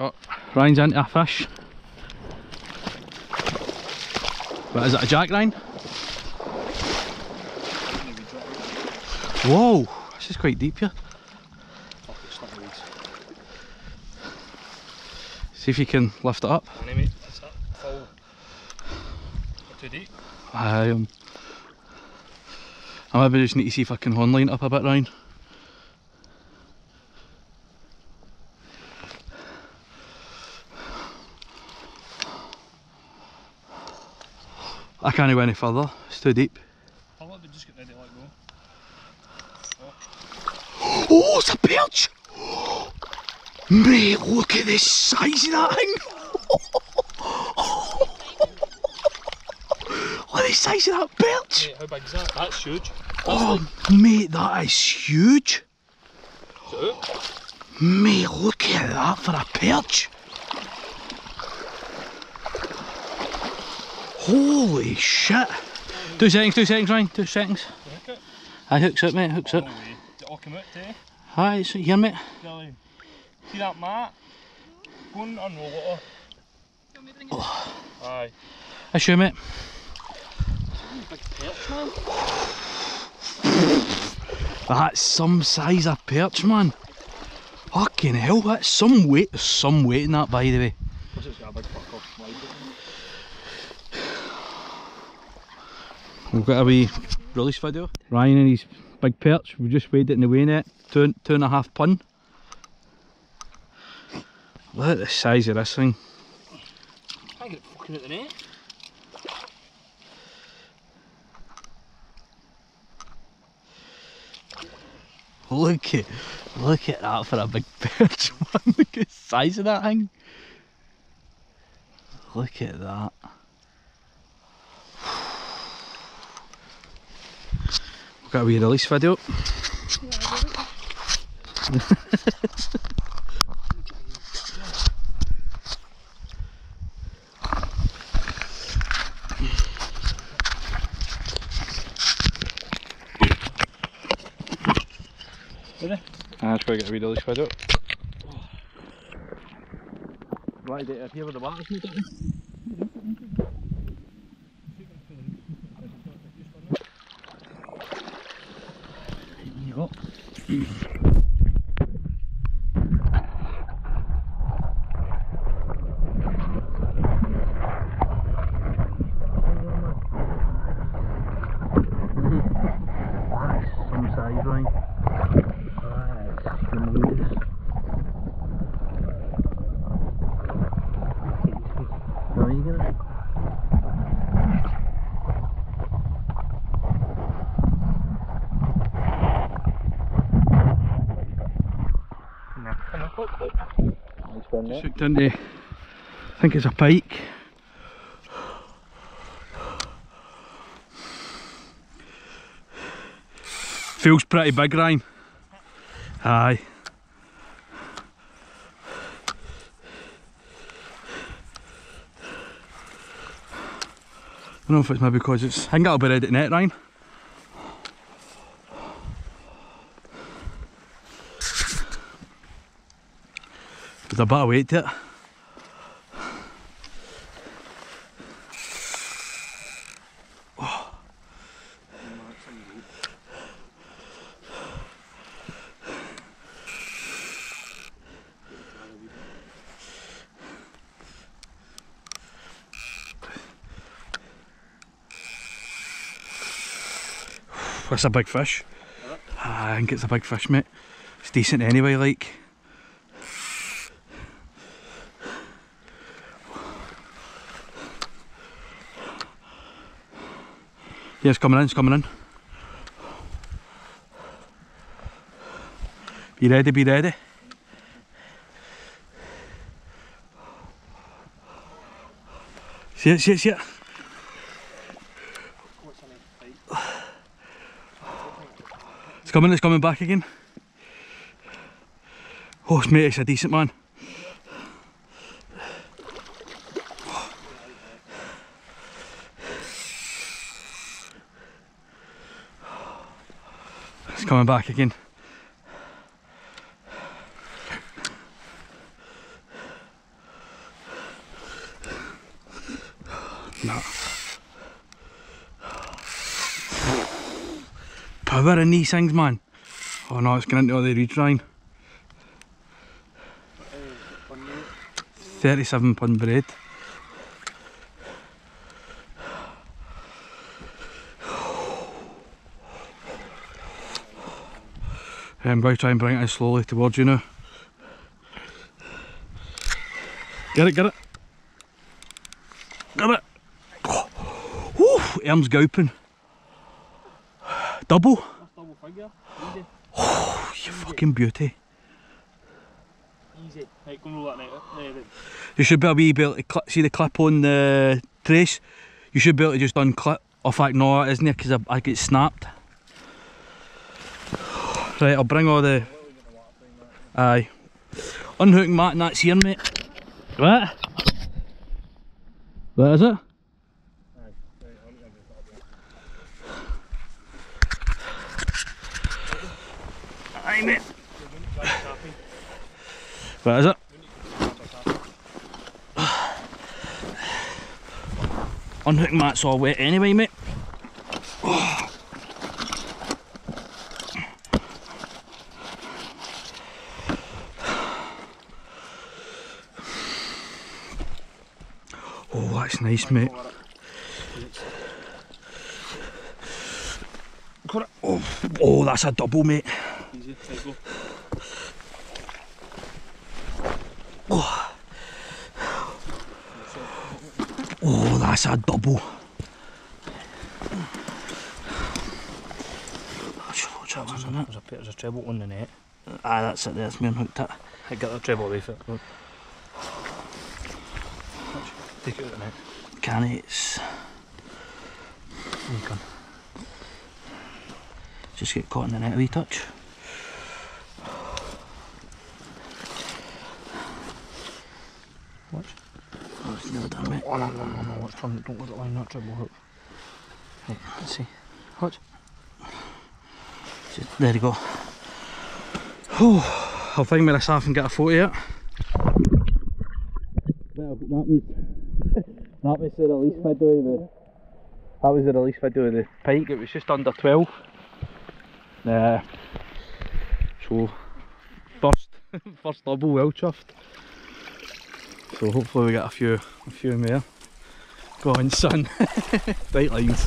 Oh, Ryan's into a fish. But is it, a jack Ryan? Maybe drop it. Whoa, this is quite deep here. Fuck, it's not weeds. See if you can lift it up. Anyway, mate, that's it. Full. Not too deep. I um, I maybe just need to see if I can hornline it up a bit, Ryan. I can't go any further, it's too deep. I'll let me just get ready to let go. Oh, oh, it's a perch! Mate, look at the size of that thing! look at the size of that perch! Mate, how big is that? That's huge. Oh, mate, that is huge! Is it? Mate, look at that for a perch! Holy shit! Two seconds, two seconds, Ryan, two seconds. Hook it? I hooks it, mate, hooks it. No. Did it all come out today? Hi, so here, mate. Really? See that mat? Go and unroll it. Oh. Aye. I sure, mate. Big perch, man. That's some size of perch, man. Fucking hell, that's some weight. Some weight in that, by the way. Plus it's got a big fuck off slide. We've got a wee release video. Ryan and his big perch. We just weighed it in the weigh net. Two, two and a half pun. Look at the size of this thing. I get it fucking at the net. Look at, look at that for a big perch, man. Look at the size of that thing. Look at that. We've got a wee release video. Ready? Ah, that's where I get a wee release video. Right, it here with the water's moved up. There you go. Some size line. That's humongous. How are you gonna? No. Come on, look, look. Nice one, Just hooked into, I think it's a pike. Feels pretty big, Ryan. Aye. I don't know if it's maybe because it's. I think that'll be ready at net, Ryan. There's a bit of weight to it. That's a big fish. I think it's a big fish, mate. It's decent anyway, like. Yeah, it's coming in, it's coming in. Be ready, be ready. See it, see it, see it. It's coming, it's coming back again. Oh, mate, it's a decent man. It's coming back again. Power in these things, man. Oh no, it's going into the redrying. 37 pund braid. Um, I'm going to try and bring it in slowly towards you now. Get it, get it. Get it. Oh, Woo, arms gowping. Double. Figure. Easy. Oh, you fucking beauty. Easy. Right, go and roll that net. There. You should be able to see the clip on the trace. You should be able to just unclip. Oh, fact, no, it isn't it? Because I, I get snapped. Right, I'll bring all the. Aye. Unhooking mat and that's here, mate. What? What is it? Aye, mate. What is it? Unhooking mat's all wet anyway, mate. Oh, that's nice, mate. Oh, oh, that's a double, mate. Go. Oh, that's a double. Watch that one, isn't it? There's a, there's a treble on the net. Aye, that's it, that's me unhooked it. I get the treble from it. Look. Take it out of the net. Can it? It's You can. just get caught in the net a wee touch. Watch. Oh, it's nearly done, mate. Oh no, no, no, no. Watch, turn, don't let it line that treble hook. Right, let's see. What? There you go. Oh, I'll find me this half and get a photo yet. Well, that was that was the release video of the that was the release video of the pike. It was just under twelve. Uh, so first first double well chuffed. So hopefully we get a few a few more. Go on son. right lines.